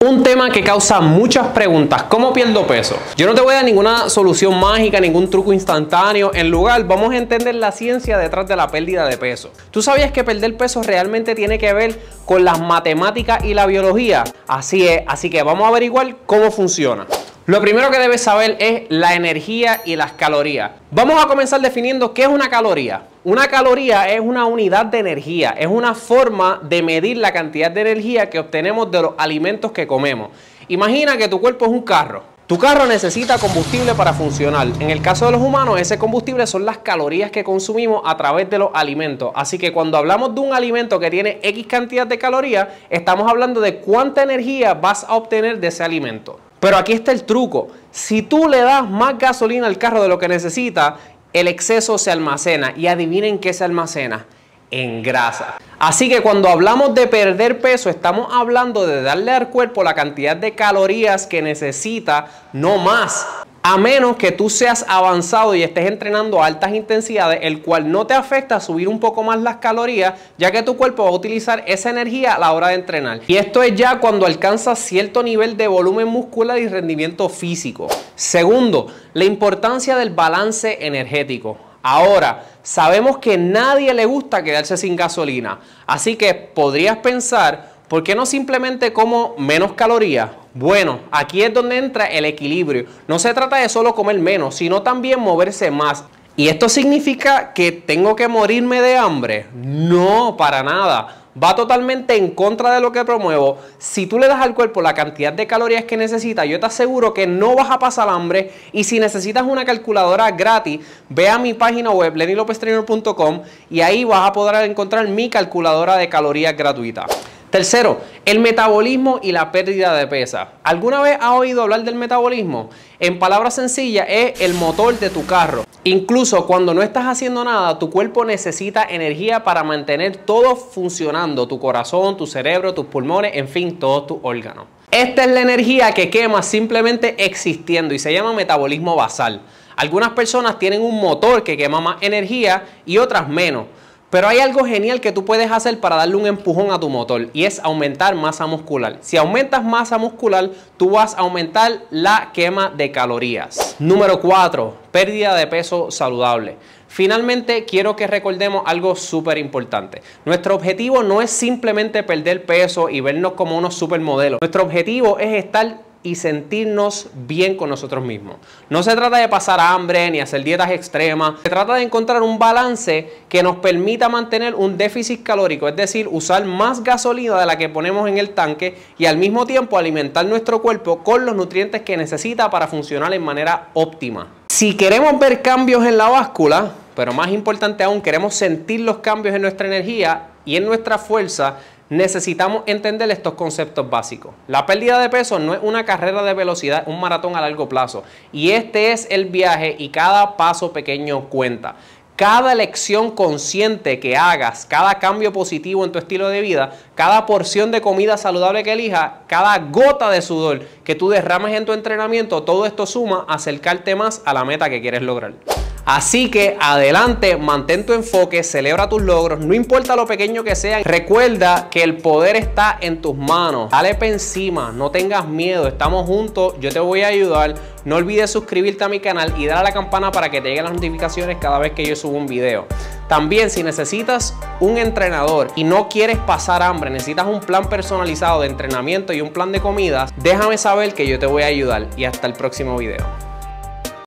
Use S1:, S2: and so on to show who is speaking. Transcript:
S1: Un tema que causa muchas preguntas, ¿cómo pierdo peso? Yo no te voy a dar ninguna solución mágica, ningún truco instantáneo. En lugar, vamos a entender la ciencia detrás de la pérdida de peso. ¿Tú sabías que perder peso realmente tiene que ver con las matemáticas y la biología? Así es, así que vamos a averiguar cómo funciona. Lo primero que debes saber es la energía y las calorías. Vamos a comenzar definiendo qué es una caloría. Una caloría es una unidad de energía, es una forma de medir la cantidad de energía que obtenemos de los alimentos que comemos. Imagina que tu cuerpo es un carro. Tu carro necesita combustible para funcionar. En el caso de los humanos, ese combustible son las calorías que consumimos a través de los alimentos. Así que cuando hablamos de un alimento que tiene X cantidad de calorías, estamos hablando de cuánta energía vas a obtener de ese alimento. Pero aquí está el truco. Si tú le das más gasolina al carro de lo que necesita, el exceso se almacena. Y adivinen qué se almacena. En grasa. Así que cuando hablamos de perder peso, estamos hablando de darle al cuerpo la cantidad de calorías que necesita, no más a menos que tú seas avanzado y estés entrenando a altas intensidades, el cual no te afecta subir un poco más las calorías, ya que tu cuerpo va a utilizar esa energía a la hora de entrenar. Y esto es ya cuando alcanzas cierto nivel de volumen muscular y rendimiento físico. Segundo, la importancia del balance energético. Ahora, sabemos que nadie le gusta quedarse sin gasolina, así que podrías pensar, ¿por qué no simplemente como menos calorías? Bueno, aquí es donde entra el equilibrio. No se trata de solo comer menos, sino también moverse más. ¿Y esto significa que tengo que morirme de hambre? No, para nada. Va totalmente en contra de lo que promuevo. Si tú le das al cuerpo la cantidad de calorías que necesita, yo te aseguro que no vas a pasar hambre. Y si necesitas una calculadora gratis, ve a mi página web lenilopestrainer.com y ahí vas a poder encontrar mi calculadora de calorías gratuita. Tercero, el metabolismo y la pérdida de peso. ¿Alguna vez has oído hablar del metabolismo? En palabras sencillas, es el motor de tu carro. Incluso cuando no estás haciendo nada, tu cuerpo necesita energía para mantener todo funcionando. Tu corazón, tu cerebro, tus pulmones, en fin, todos tus órganos. Esta es la energía que quema simplemente existiendo y se llama metabolismo basal. Algunas personas tienen un motor que quema más energía y otras menos. Pero hay algo genial que tú puedes hacer para darle un empujón a tu motor y es aumentar masa muscular. Si aumentas masa muscular, tú vas a aumentar la quema de calorías. Número 4, pérdida de peso saludable. Finalmente, quiero que recordemos algo súper importante. Nuestro objetivo no es simplemente perder peso y vernos como unos supermodelos. Nuestro objetivo es estar y sentirnos bien con nosotros mismos. No se trata de pasar hambre ni hacer dietas extremas, se trata de encontrar un balance que nos permita mantener un déficit calórico, es decir, usar más gasolina de la que ponemos en el tanque y al mismo tiempo alimentar nuestro cuerpo con los nutrientes que necesita para funcionar en manera óptima. Si queremos ver cambios en la báscula, pero más importante aún, queremos sentir los cambios en nuestra energía y en nuestra fuerza, necesitamos entender estos conceptos básicos. La pérdida de peso no es una carrera de velocidad, un maratón a largo plazo. Y este es el viaje y cada paso pequeño cuenta. Cada elección consciente que hagas, cada cambio positivo en tu estilo de vida, cada porción de comida saludable que elijas, cada gota de sudor que tú derrames en tu entrenamiento, todo esto suma a acercarte más a la meta que quieres lograr. Así que adelante, mantén tu enfoque, celebra tus logros, no importa lo pequeño que sean. Recuerda que el poder está en tus manos. Dale para encima, no tengas miedo, estamos juntos, yo te voy a ayudar. No olvides suscribirte a mi canal y dar a la campana para que te lleguen las notificaciones cada vez que yo subo un video. También si necesitas un entrenador y no quieres pasar hambre, necesitas un plan personalizado de entrenamiento y un plan de comidas, déjame saber que yo te voy a ayudar y hasta el próximo video.